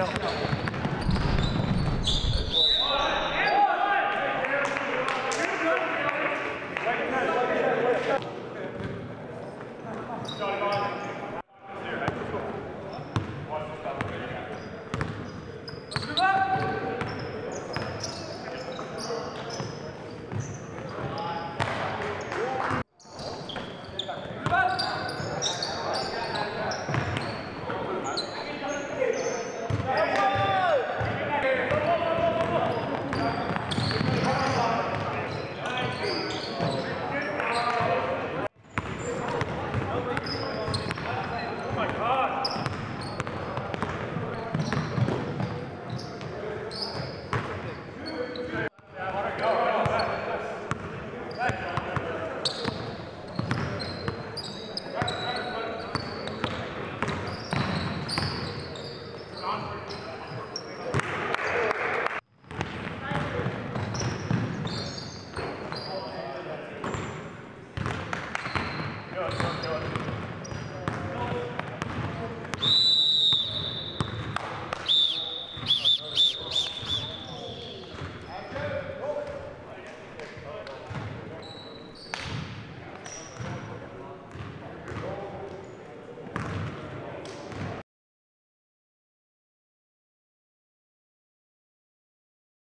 Go.